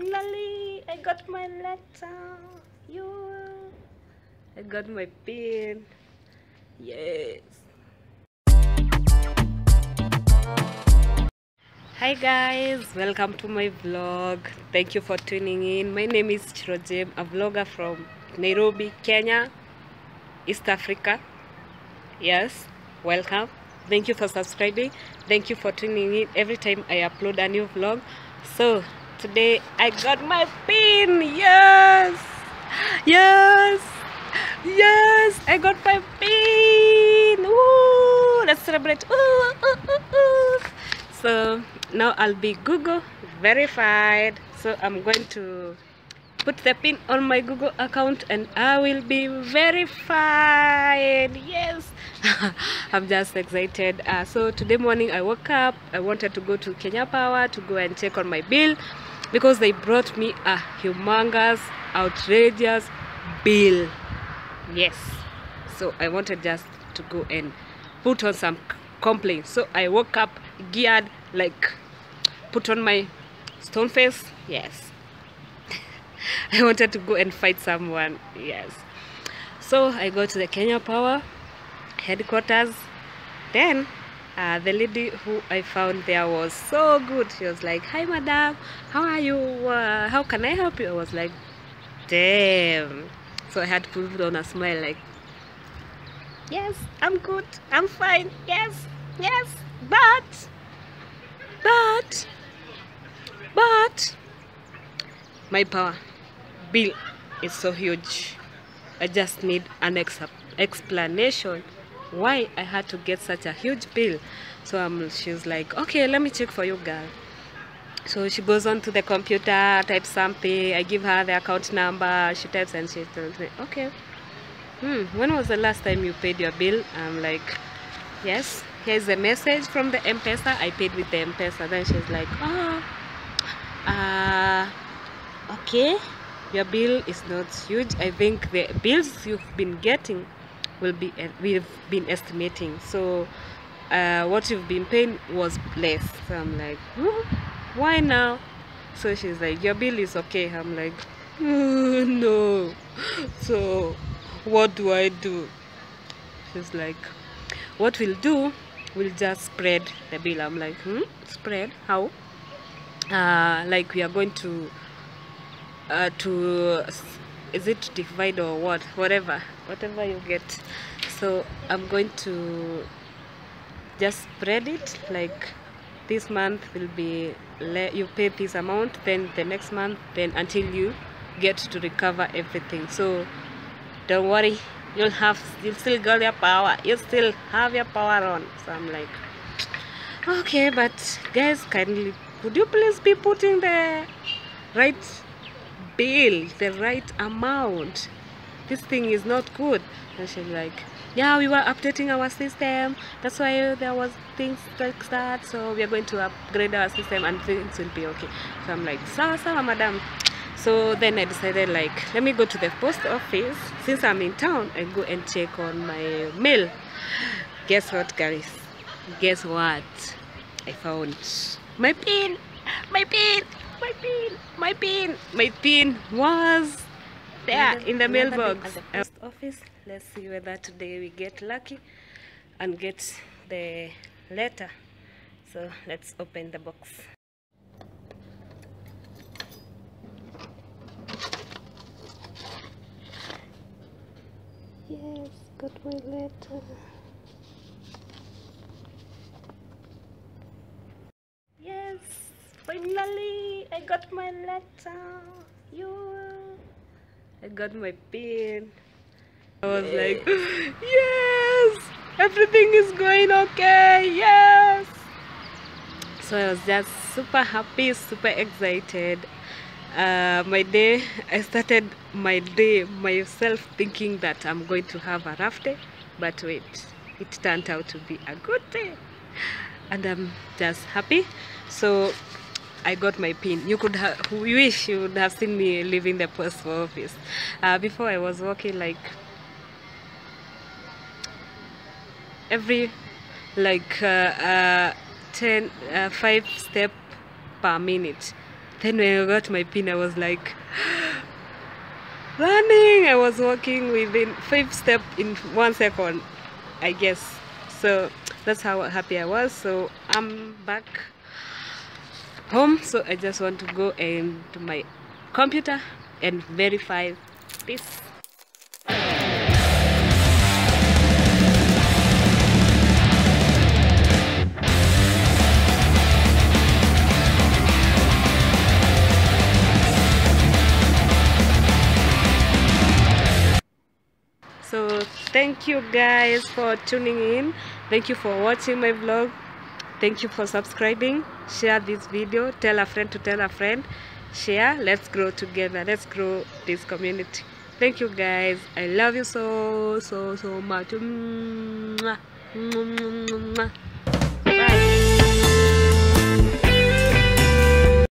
Finally, I got my letter. You. I got my pin. Yes. Hi guys, welcome to my vlog. Thank you for tuning in. My name is Shiro Jaymes, a vlogger from Nairobi, Kenya, East Africa. Yes, welcome. Thank you for subscribing. Thank you for tuning in every time I upload a new vlog. So, today I got my pin. Yes. Yes. Yes, I got my pin. Woo! Let's celebrate. Ooh, ooh, ooh, ooh. So, now I'll be Google verified. So, I'm going to put the pin on my Google account and I will be verified. Yes, I'm just excited. Uh, so today morning I woke up. I wanted to go to Kenya Power to go and check on my bill because they brought me a humongous, outrageous bill. Yes, so I wanted just to go and put on some complaints. So I woke up geared like put on my stone face. Yes. I wanted to go and fight someone. Yes. So I go to the Kenya Power headquarters. Then uh, the lady who I found there was so good. She was like, "Hi, madam. How are you? Uh, how can I help you?" I was like, "Damn." So I had to put on a smile, like, "Yes, I'm good. I'm fine. Yes, yes, but, but, but." my power bill is so huge i just need an ex- explanation why i had to get such a huge bill. So um, she's like okay let me check for you girl. So she goes on to the computer types something. I give her the account number. She types and she tells me okay. Hmm, when was the last time you paid your bill? I'm like yes. Here's a message from the m-pesa. I paid with the m-pesa. Then she's like oh uh okay. Your bill is not huge. I think the bills you've been getting will be uh, we've been estimating. So uh, what you've been paying was less. So i'm like "Hmm, why now? So she's like your bill is okay. I'm like "Oh, no. So what do i do? She's like what we'll do we'll just spread the bill. I'm like hmm? Spread? How? Uh, like we are going to uh, to is it divide or what? Whatever whatever you get. So i'm going to just spread it like this month will be you pay this amount then the next month then until you get to recover everything. So don't worry you'll have you'll still got your power you still have your power on. So i'm like okay but guys kindly could you please be putting the right bill the right amount. This thing is not good. And she's like yeah we were updating our system. That's why there was things like that. So we are going to upgrade our system and things will be okay. So i'm like sawa sawa madam. So then i decided like let me go to the post office. Since i'm in town and go and check on my mail. Guess what guys? Guess what? I found my pin. My pin my pin. My pin was there in the mailbox. at the post office. Let's see whether today we get lucky and get the letter. So let's open the box. Yes got my letter Yes, finally I got my letter. You, I got my pin. I was like, yes, everything is going okay. Yes. So I was just super happy, super excited. Uh, my day, I started my day myself thinking that I'm going to have a rough day, but wait, it turned out to be a good day and I'm just happy. So I got my pin. You could have wish you would have seen me leaving the post office. Uh, before I was walking like every like uh, uh, 10 uh, 5 step per minute then when I got my pin I was like running I was walking within five step in one second I guess so that's how happy I was so I'm back home so I just want to go into my computer and verify this. So thank you guys for tuning in. Thank you for watching my vlog thank you for subscribing. Share this video. Tell a friend to tell a friend. Share. Let's grow together. Let's grow this community. Thank you guys. I love you so so so much. Mwah. Mwah, mwah.